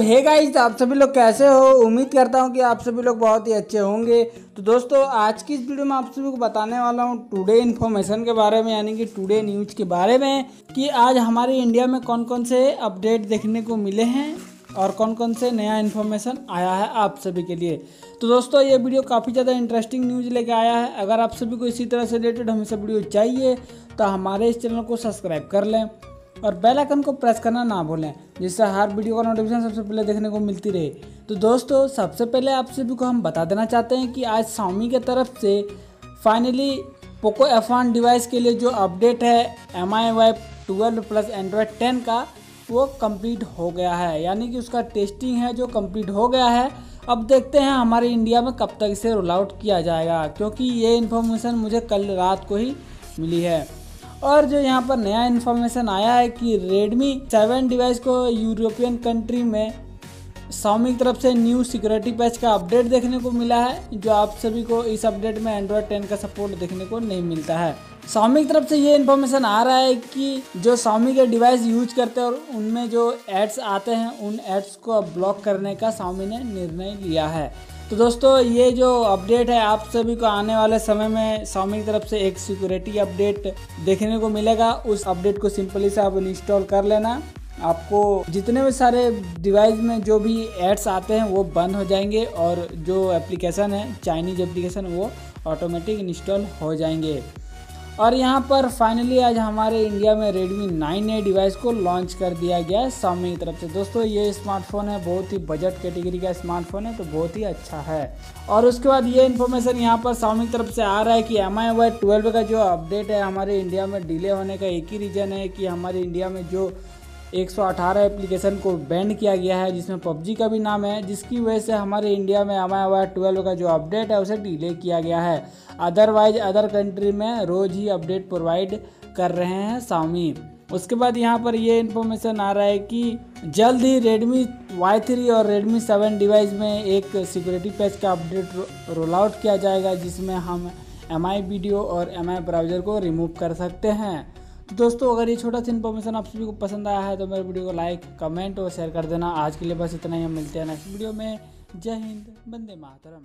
Hey guys आप सभी लोग कैसे हो? उम्मीद करता हूँ कि आप सभी लोग बहुत ही अच्छे होंगे। तो दोस्तों, आज की इस वीडियो में आप सभी को बताने वाला हूँ टुडे इन्फॉर्मेशन के बारे में, यानी कि टुडे न्यूज़ के बारे में, कि आज हमारे इंडिया में कौन कौन से अपडेट देखने को मिले हैं और कौन कौन से नया इन्फॉर्मेशन आया है आप सभी के लिए। तो दोस्तों, ये वीडियो काफ़ी ज़्यादा इंटरेस्टिंग न्यूज़ लेके आया है। अगर आप सभी को इसी तरह से रिलेटेड हमेशा वीडियो चाहिए तो हमारे इस चैनल को सब्सक्राइब कर लें। और बेल आइकन को प्रेस करना ना भूलें, जिससे हर वीडियो का नोटिफिकेशन सबसे पहले देखने को मिलती रहे। तो दोस्तों, सबसे पहले आप सभी को हम बता देना चाहते हैं कि आज साउमी के तरफ़ से finally Poco F one device के लिए जो अपडेट है M I Y twelve plus Android ten का, वो कंप्लीट हो गया है। यानी कि उसका टेस्टिंग है जो कंप्लीट हो गया है। अब देखते हैं हमारे इंडिया में कब तक इसे रोल आउट किया जाएगा, क्योंकि ये इन्फॉर्मेशन मुझे कल रात को ही मिली है। और जो यहाँ पर नया इन्फॉर्मेशन आया है कि रेडमी सेवन डिवाइस को यूरोपियन कंट्री में सामी की तरफ़ से न्यू सिक्योरिटी पैच का अपडेट देखने को मिला है, जो आप सभी को इस अपडेट में एंड्रॉयड टेन का सपोर्ट देखने को नहीं मिलता है। सामी की तरफ़ से ये इन्फॉर्मेशन आ रहा है कि जो सामी के डिवाइस यूज़ करते हैं और उनमें जो एड्स आते हैं, उन एड्स को ब्लॉक करने का सामी ने निर्णय लिया है। तो दोस्तों, ये जो अपडेट है आप सभी को आने वाले समय में स्वामी की तरफ़ से एक सिक्योरिटी अपडेट देखने को मिलेगा। उस अपडेट को सिंपली से आप इंस्टॉल कर लेना। आपको जितने भी सारे डिवाइस में जो भी एड्स आते हैं, वो बंद हो जाएँगे और जो एप्लीकेशन है चाइनीज़ एप्लीकेशन वो ऑटोमेटिक इंस्टॉल हो जाएँगे। और यहाँ पर फाइनली आज हमारे इंडिया में Redmi 9A डिवाइस को लॉन्च कर दिया गया है सामने की तरफ़ से। दोस्तों, ये स्मार्टफ़ोन है, बहुत ही बजट कैटेगरी का स्मार्टफ़ोन है तो बहुत ही अच्छा है। और उसके बाद ये इन्फॉर्मेशन यहाँ पर सामने की तरफ़ से आ रहा है कि एम आई वाई ट्वेल्व का जो अपडेट है, हमारे इंडिया में डिले होने का एक ही रीज़न है कि हमारे इंडिया में जो 118 एप्लीकेशन को बैंड किया गया है, जिसमें पबजी का भी नाम है, जिसकी वजह से हमारे इंडिया में एम आई ट्वेल्व का जो अपडेट है, उसे डिले किया गया है। अदरवाइज़ अदर कंट्री में रोज़ ही अपडेट प्रोवाइड कर रहे हैं सामी उसके बाद यहाँ पर ये इन्फॉर्मेशन आ रहा है कि जल्द ही Redmi Y3 और Redmi 7 डिवाइस में एक सिक्योरिटी पैच का अपडेट रोल आउट किया जाएगा, जिसमें हम एम वीडियो और एम ब्राउज़र को रिमूव कर सकते हैं। तो दोस्तों, अगर ये छोटा सा इन्फॉर्मेशन आप सभी को पसंद आया है तो मेरे वीडियो को लाइक कमेंट और शेयर कर देना। आज के लिए बस इतना ही। हम मिलते हैं नेक्स्ट वीडियो में। जय हिंद बंदे मातरम।